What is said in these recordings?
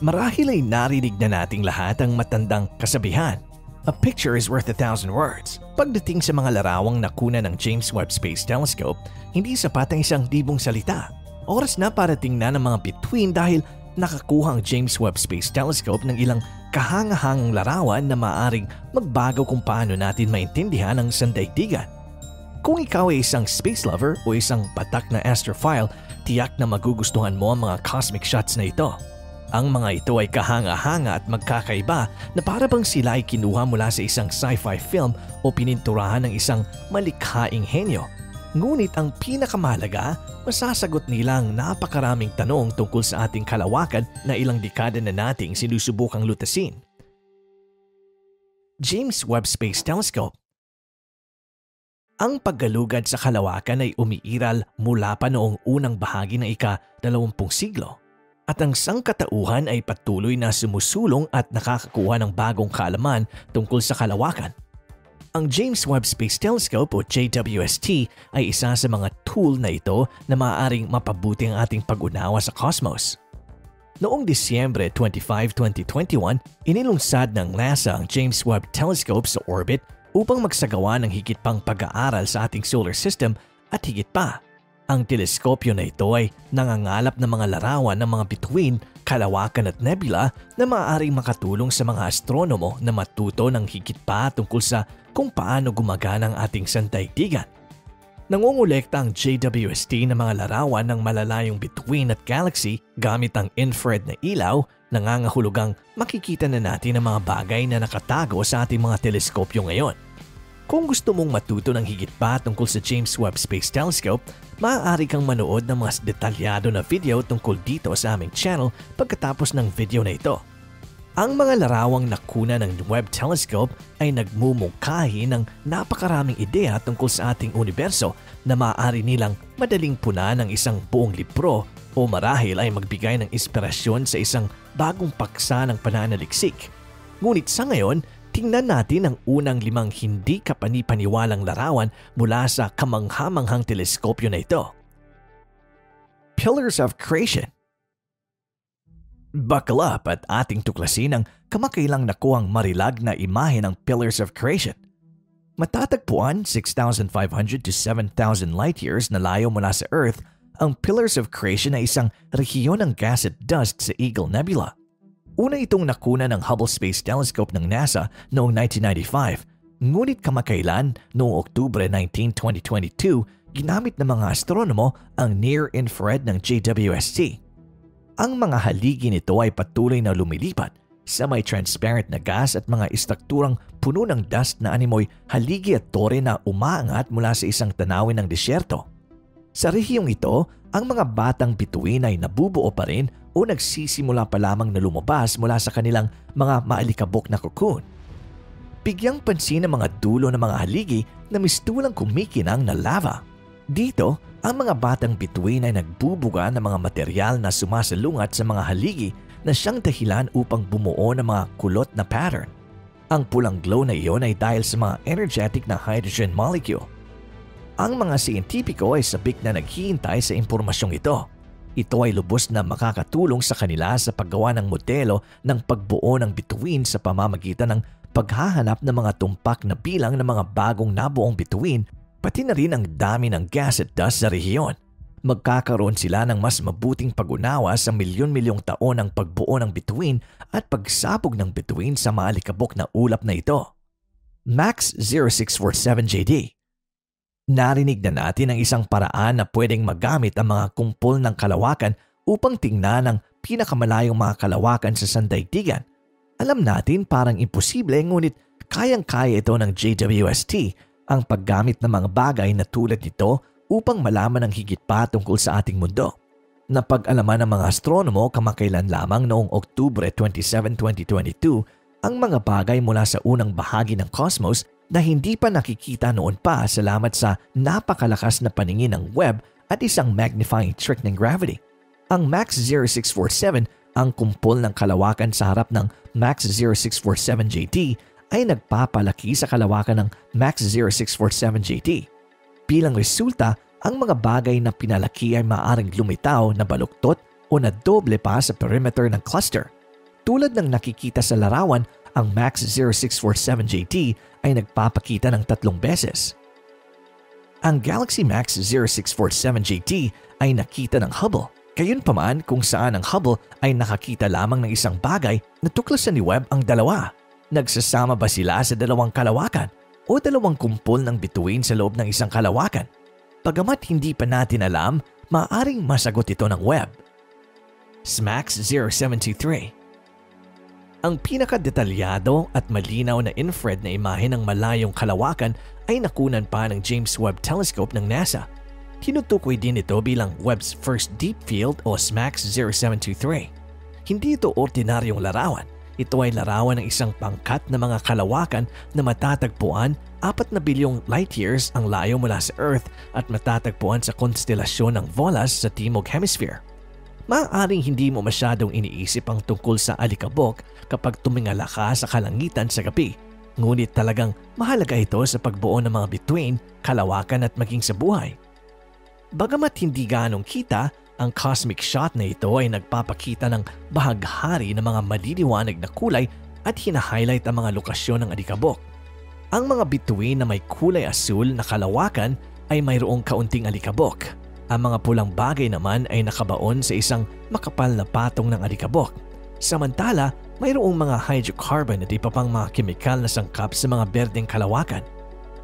Marahil ay narinig na nating lahat ang matandang kasabihan. A picture is worth a thousand words. Pagdating sa mga larawang nakuna ng James Webb Space Telescope, hindi sapat ang isang libong salita. Oras na para tingnan ang mga bituin dahil nakakuha ang James Webb Space Telescope ng ilang kahangahangang larawan na maaring magbago kung paano natin maintindihan ang sandaigdigan. Kung ikaw ay isang space lover o isang patak na astrophile, tiyak na magugustuhan mo ang mga cosmic shots na ito. Ang mga ito ay kahanga-hanga at magkakaiba na para bang sila ay kinuha mula sa isang sci-fi film o pininturahan ng isang malikhaing henyo. Ngunit ang pinakamahalaga, masasagot nila ang napakaraming tanong tungkol sa ating kalawakan na ilang dekada na nating sinusubukang lutasin. James Webb Space Telescope ang paggalugad sa kalawakan ay umiiral mula pa noong unang bahagi ng ika-20 siglo at ang sangkatauhan ay patuloy na sumusulong at nakakakuha ng bagong kaalaman tungkol sa kalawakan. Ang James Webb Space Telescope o JWST ay isa sa mga tool na ito na maaaring mapabuti ang ating pag-unawa sa cosmos. Noong Disyembre 25, 2021, inilunsad ng NASA ang James Webb Telescope sa orbit upang magsagawa ng higit pang pag-aaral sa ating solar system at higit pa ang teleskopyo na ito ay nangangalap ng mga larawan ng mga bituin, kalawakan at nebula na maaaring makatulong sa mga astronomo na matuto ng higit pa tungkol sa kung paano gumagana ang ating sandaigdigan. Nangungulekta ang JWST ng mga larawan ng malalayong bituin at galaxy gamit ang infrared na ilaw, nangangahulugang makikita na natin ang mga bagay na nakatago sa ating mga teleskopyo ngayon. Kung gusto mong matuto ng higit pa tungkol sa James Webb Space Telescope, maaari kang manood ng mas detalyado na video tungkol dito sa aming channel pagkatapos ng video na ito. Ang mga larawang nakuna ng Webb Telescope ay nagmumungkahi ng napakaraming ideya tungkol sa ating universo na maaari nilang madaling puna ng isang buong libro o marahil ay magbigay ng inspirasyon sa isang bagong paksa ng pananaliksik. Ngunit sa ngayon, Tingnan natin ang unang limang hindi kapanipaniwalang larawan mula sa kamanghamanghang teleskopyo na ito. Pillars of Creation Buckle up at ating tuklasin ang kamakailang nakuhang marilag na imahe ng Pillars of Creation. Matatagpuan 6,500 to 7,000 light years na layo mula sa Earth, ang Pillars of Creation ay isang rehiyon ng gas at dust sa Eagle Nebula. Una itong nakuna ng Hubble Space Telescope ng NASA noong 1995, ngunit kamakailan noong Oktubre 19, 2022, ginamit ng mga astronomo ang near-infrared ng JWST. Ang mga haligi nito ay patuloy na lumilipat sa may transparent na gas at mga istrukturang puno ng dust na animoy haligi at tore na umaangat mula sa isang tanawin ng disyerto. Sa rehiyong ito, ang mga batang bituin ay nabubuo pa rin o nagsisimula pa lamang na lumabas mula sa kanilang mga maalikabok na cocoon. Bigyang pansin ang mga dulo ng mga haligi na mistulang kumikinang na lava. Dito, ang mga batang bituin ay nagbubuga ng mga material na sumasalungat sa mga haligi na siyang dahilan upang bumuo ng mga kulot na pattern. Ang pulang glow na iyon ay dahil sa mga energetic na hydrogen molecule. Ang mga siyentipiko ay sabik na naghihintay sa impormasyong ito ito ay lubos na makakatulong sa kanila sa paggawa ng modelo ng pagbuo ng bituin sa pamamagitan ng paghahanap ng mga tumpak na bilang ng mga bagong nabuong bituin pati na rin ang dami ng gas at dust sa rehiyon. Magkakaroon sila ng mas mabuting pag-unawa sa milyon-milyong taon ng pagbuo ng bituin at pagsabog ng bituin sa maalikabok na ulap na ito. Max 0647JD Narinig na natin ang isang paraan na pwedeng magamit ang mga kumpol ng kalawakan upang tingnan ang pinakamalayong mga kalawakan sa sandaigdigan. Alam natin parang imposible ngunit kayang-kaya ito ng JWST ang paggamit ng mga bagay na tulad nito upang malaman ang higit pa tungkol sa ating mundo. Napag-alaman ng mga astronomo kamakailan lamang noong Oktubre 27, 2022 ang mga bagay mula sa unang bahagi ng cosmos na hindi pa nakikita noon pa salamat sa napakalakas na paningin ng web at isang magnifying trick ng gravity. Ang MAX 0647, ang kumpol ng kalawakan sa harap ng MAX 0647JT ay nagpapalaki sa kalawakan ng MAX 0647JT. Bilang resulta, ang mga bagay na pinalaki ay maaaring lumitaw na baluktot o na doble pa sa perimeter ng cluster Tulad ng nakikita sa larawan, ang MAX 0647JT ay nagpapakita ng tatlong beses. Ang Galaxy MAX 0647JT ay nakita ng Hubble. Gayunpaman kung saan ang Hubble ay nakakita lamang ng isang bagay, natuklasan ni Webb ang dalawa. Nagsasama ba sila sa dalawang kalawakan o dalawang kumpol ng bituin sa loob ng isang kalawakan? Pagamat hindi pa natin alam, maaring masagot ito ng Webb. SMAX 0723 ang pinakadetalyado at malinaw na infrared na imahe ng malayong kalawakan ay nakunan pa ng James Webb Telescope ng NASA. Tinutukoy din ito bilang Webb's first deep field o SMAX 0723. Hindi ito ordinaryong larawan. Ito ay larawan ng isang pangkat na mga kalawakan na matatagpuan 4 na bilyong light years ang layo mula sa Earth at matatagpuan sa konstelasyon ng Volas sa Timog Hemisphere. Maaaring hindi mo masyadong iniisip ang tungkol sa alikabok kapag tumingala ka sa kalangitan sa gabi. Ngunit talagang mahalaga ito sa pagbuo ng mga bituin, kalawakan at maging sa buhay. Bagamat hindi ganong kita, ang cosmic shot na ito ay nagpapakita ng bahaghari ng mga maliliwanag na kulay at hina-highlight ang mga lokasyon ng alikabok. Ang mga bituin na may kulay asul na kalawakan ay mayroong kaunting alikabok ang mga pulang bagay naman ay nakabaon sa isang makapal na patong ng alikabok. Samantala, mayroong mga hydrocarbon at iba pang mga kemikal na sangkap sa mga berdeng kalawakan.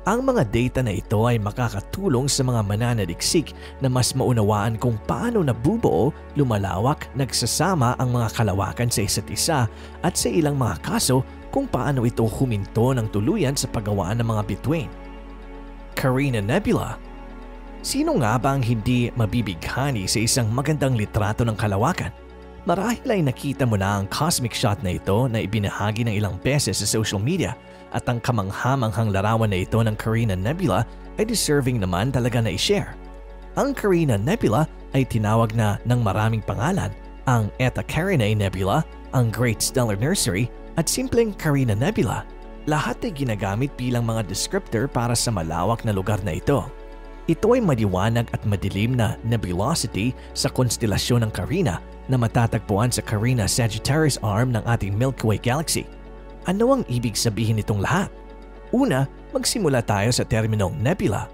Ang mga data na ito ay makakatulong sa mga mananaliksik na mas maunawaan kung paano nabubuo, lumalawak, nagsasama ang mga kalawakan sa isa't isa at sa ilang mga kaso kung paano ito huminto ng tuluyan sa paggawaan ng mga bituin. Carina Nebula Sino nga ba ang hindi mabibighani sa isang magandang litrato ng kalawakan? Marahil ay nakita mo na ang cosmic shot na ito na ibinahagi ng ilang beses sa social media at ang kamanghamanghang larawan na ito ng Carina Nebula ay deserving naman talaga na i-share. Ang Carina Nebula ay tinawag na ng maraming pangalan, ang Eta Carinae Nebula, ang Great Stellar Nursery at simpleng Carina Nebula. Lahat ay ginagamit bilang mga descriptor para sa malawak na lugar na ito. Ito ay maliwanag at madilim na nebulosity sa konstelasyon ng Carina na matatagpuan sa Carina Sagittarius arm ng ating Milky Way Galaxy. Ano ang ibig sabihin nitong lahat? Una, magsimula tayo sa terminong nebula.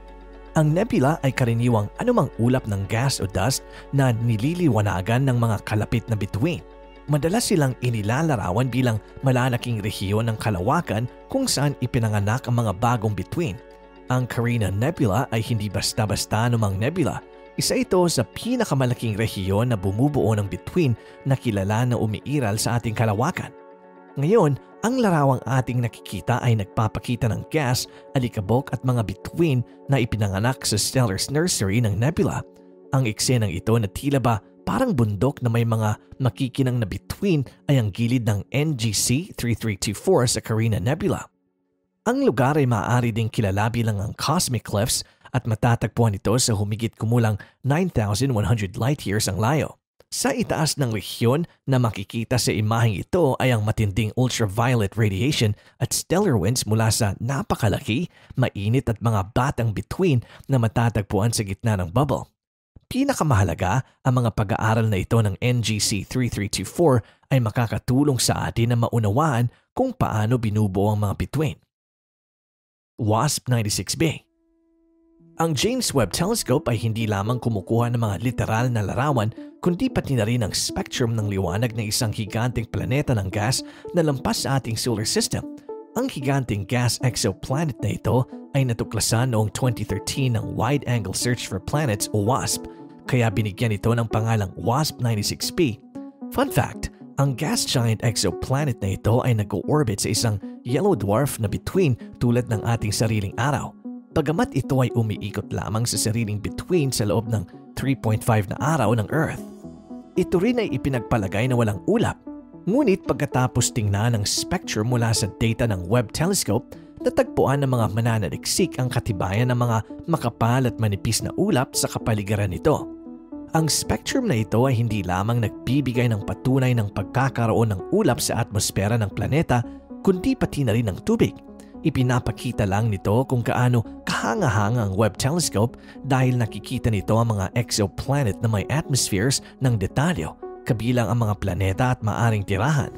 Ang nebula ay karaniwang anumang ulap ng gas o dust na nililiwanagan ng mga kalapit na bituin. Madalas silang inilalarawan bilang malalaking rehiyon ng kalawakan kung saan ipinanganak ang mga bagong bituin ang Carina Nebula ay hindi basta-basta anumang nebula. Isa ito sa pinakamalaking rehiyon na bumubuo ng bituin na kilala na umiiral sa ating kalawakan. Ngayon, ang larawang ating nakikita ay nagpapakita ng gas, alikabok at mga bituin na ipinanganak sa Stellar's Nursery ng Nebula. Ang eksenang ito na tila ba parang bundok na may mga makikinang na bituin ay ang gilid ng NGC 3324 sa Carina Nebula. Ang lugar ay maaari ding kilala bilang ang Cosmic Cliffs at matatagpuan ito sa humigit kumulang 9,100 light years ang layo. Sa itaas ng rehiyon na makikita sa imaheng ito ay ang matinding ultraviolet radiation at stellar winds mula sa napakalaki, mainit at mga batang bituin na matatagpuan sa gitna ng bubble. Pinakamahalaga, ang mga pag-aaral na ito ng NGC 3324 ay makakatulong sa atin na maunawaan kung paano binubuo ang mga bituin. WASP-96b. Ang James Webb Telescope ay hindi lamang kumukuha ng mga literal na larawan kundi pati na rin ang spectrum ng liwanag ng isang higanting planeta ng gas na lampas sa ating solar system. Ang higanting gas exoplanet na ito ay natuklasan noong 2013 ng Wide Angle Search for Planets o WASP, kaya binigyan ito ng pangalang WASP-96b. Fun fact, ang gas giant exoplanet na ito ay nag-orbit sa isang yellow dwarf na bituin tulad ng ating sariling araw. Bagamat ito ay umiikot lamang sa sariling bituin sa loob ng 3.5 na araw ng Earth. Ito rin ay ipinagpalagay na walang ulap. Ngunit pagkatapos tingnan ng spectrum mula sa data ng Webb Telescope, natagpuan ng mga mananaliksik ang katibayan ng mga makapal at manipis na ulap sa kapaligiran nito. Ang spectrum na ito ay hindi lamang nagbibigay ng patunay ng pagkakaroon ng ulap sa atmosfera ng planeta kundi pati na rin ng tubig. Ipinapakita lang nito kung kaano kahanga-hanga ang Webb Telescope dahil nakikita nito ang mga exoplanet na may atmospheres ng detalyo, kabilang ang mga planeta at maaring tirahan.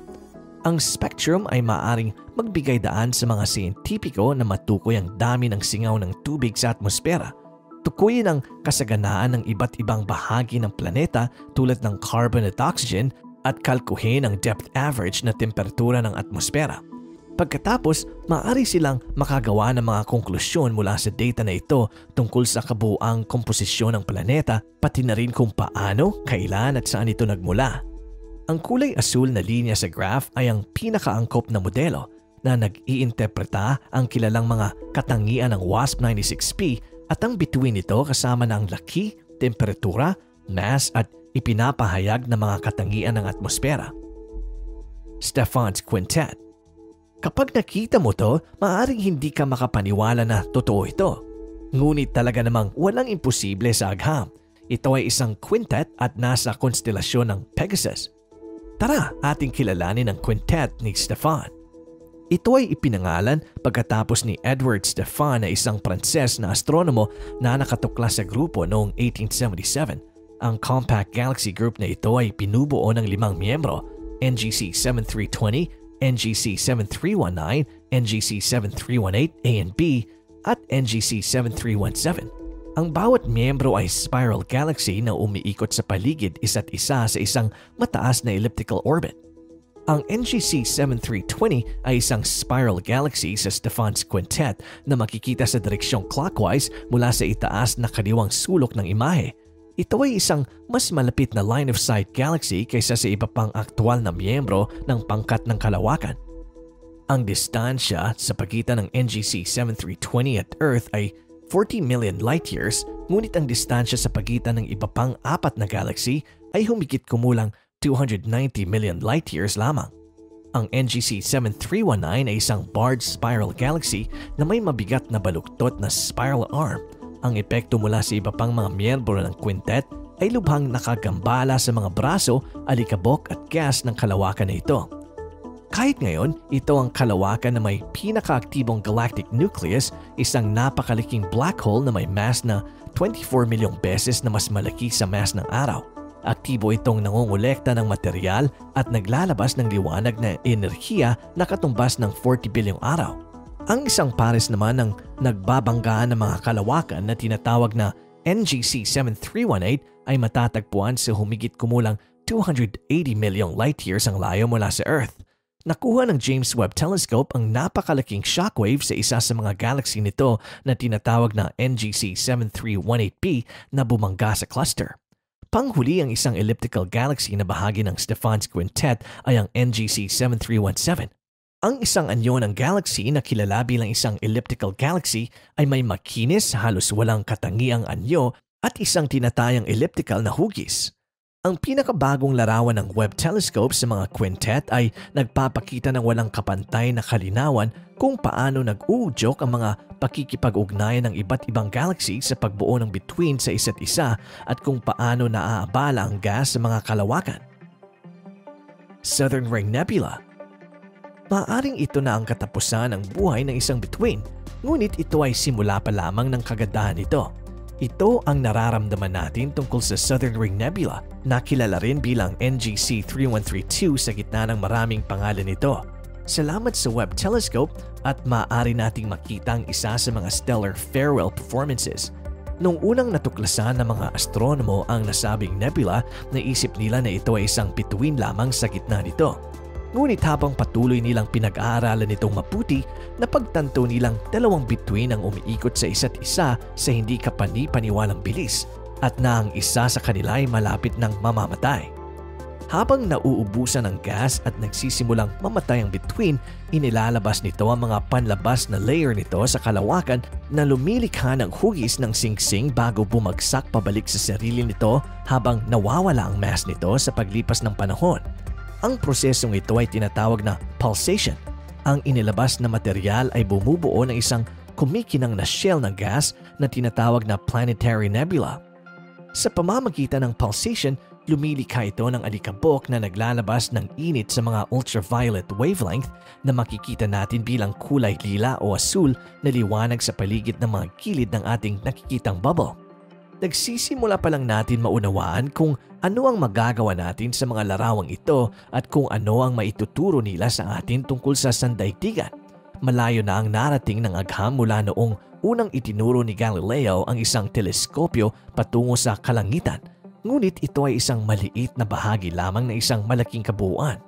Ang spectrum ay maaring magbigay daan sa mga siyentipiko na matukoy ang dami ng singaw ng tubig sa atmosfera. Tukuyin ang kasaganaan ng iba't ibang bahagi ng planeta tulad ng carbon at oxygen at kalkuhin ang depth average na temperatura ng atmosfera. Pagkatapos, maaari silang makagawa ng mga konklusyon mula sa data na ito tungkol sa kabuuang komposisyon ng planeta pati na rin kung paano, kailan at saan ito nagmula. Ang kulay asul na linya sa graph ay ang pinakaangkop na modelo na nag-iinterpreta ang kilalang mga katangian ng WASP-96P at ang bituin nito kasama ng laki, temperatura, mass at ipinapahayag na mga katangian ng atmosfera. Stefan's Quintet Kapag nakita mo to, maaaring hindi ka makapaniwala na totoo ito. Ngunit talaga namang walang imposible sa agham. Ito ay isang quintet at nasa konstelasyon ng Pegasus. Tara, ating kilalanin ang quintet ni Stefan. Ito ay ipinangalan pagkatapos ni Edward Stefan na isang Pranses na astronomo na nakatuklas sa grupo noong 1877. Ang Compact Galaxy Group na ito ay pinubuo ng limang miyembro, NGC 7320, NGC 7319, NGC 7318 A and B at NGC 7317. Ang bawat miyembro ay spiral galaxy na umiikot sa paligid isa't isa sa isang mataas na elliptical orbit. Ang NGC 7320 ay isang spiral galaxy sa Stefan's Quintet na makikita sa direksyong clockwise mula sa itaas na kaliwang sulok ng imahe ito ay isang mas malapit na line of sight galaxy kaysa sa iba pang aktwal na miyembro ng pangkat ng kalawakan. Ang distansya sa pagitan ng NGC 7320 at Earth ay 40 million light years ngunit ang distansya sa pagitan ng iba pang apat na galaxy ay humigit kumulang 290 million light years lamang. Ang NGC 7319 ay isang barred spiral galaxy na may mabigat na baluktot na spiral arm ang epekto mula sa iba pang mga miyembro ng quintet ay lubhang nakagambala sa mga braso, alikabok at gas ng kalawakan na ito. Kahit ngayon, ito ang kalawakan na may pinakaaktibong galactic nucleus, isang napakaliking black hole na may mass na 24 milyong beses na mas malaki sa mass ng araw. Aktibo itong nangongolekta ng material at naglalabas ng liwanag na enerhiya na katumbas ng 40 bilyong araw. Ang isang pares naman ng nagbabanggaan ng mga kalawakan na tinatawag na NGC 7318 ay matatagpuan sa humigit kumulang 280 milyong light years ang layo mula sa Earth. Nakuha ng James Webb Telescope ang napakalaking shockwave sa isa sa mga galaxy nito na tinatawag na NGC 7318b na bumangga sa cluster. Panghuli ang isang elliptical galaxy na bahagi ng Stefan's Quintet ay ang NGC 7317 ang isang anyo ng galaxy na kilala bilang isang elliptical galaxy ay may makinis, halos walang katangiang anyo at isang tinatayang elliptical na hugis. Ang pinakabagong larawan ng Webb telescope sa mga quintet ay nagpapakita ng walang kapantay na kalinawan kung paano nag-uudyok ang mga pakikipag-ugnayan ng iba't ibang galaxy sa pagbuo ng bituin sa isa't isa at kung paano naaabala ang gas sa mga kalawakan. Southern Ring Nebula Maaring ito na ang katapusan ng buhay ng isang bituin, ngunit ito ay simula pa lamang ng kagandahan nito. Ito ang nararamdaman natin tungkol sa Southern Ring Nebula na kilala rin bilang NGC 3132 sa gitna ng maraming pangalan nito. Salamat sa Webb Telescope at maaari nating makita ang isa sa mga stellar farewell performances. Nung unang natuklasan ng mga astronomo ang nasabing nebula, naisip nila na ito ay isang bituin lamang sa gitna nito. Ngunit habang patuloy nilang pinag-aaralan itong maputi, napagtanto nilang dalawang bituin ang umiikot sa isa't isa sa hindi kapani-paniwalang bilis at na ang isa sa kanila ay malapit ng mamamatay. Habang nauubusan ng gas at nagsisimulang mamatay ang bituin, inilalabas nito ang mga panlabas na layer nito sa kalawakan na lumilikha ng hugis ng singsing bago bumagsak pabalik sa sarili nito habang nawawala ang mass nito sa paglipas ng panahon ang prosesong ito ay tinatawag na pulsation. Ang inilabas na material ay bumubuo ng isang kumikinang na shell ng gas na tinatawag na planetary nebula. Sa pamamagitan ng pulsation, lumilikha ito ng alikabok na naglalabas ng init sa mga ultraviolet wavelength na makikita natin bilang kulay lila o asul na liwanag sa paligid ng mga kilid ng ating nakikitang bubble. Nagsisimula pa lang natin maunawaan kung ano ang magagawa natin sa mga larawang ito at kung ano ang maituturo nila sa atin tungkol sa sandaigdigan. Malayo na ang narating ng agham mula noong unang itinuro ni Galileo ang isang teleskopyo patungo sa kalangitan. Ngunit ito ay isang maliit na bahagi lamang ng isang malaking kabuuan.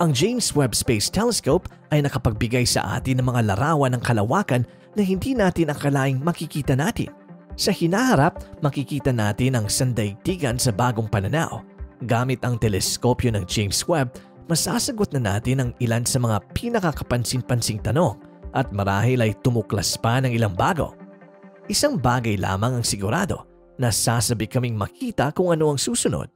Ang James Webb Space Telescope ay nakapagbigay sa atin ng mga larawan ng kalawakan na hindi natin akalaing makikita natin. Sa hinaharap, makikita natin ang sandaigdigan sa bagong pananaw. Gamit ang teleskopyo ng James Webb, masasagot na natin ang ilan sa mga pinakakapansin-pansing tanong at marahil ay tumuklas pa ng ilang bago. Isang bagay lamang ang sigurado, nasasabi kaming makita kung ano ang susunod.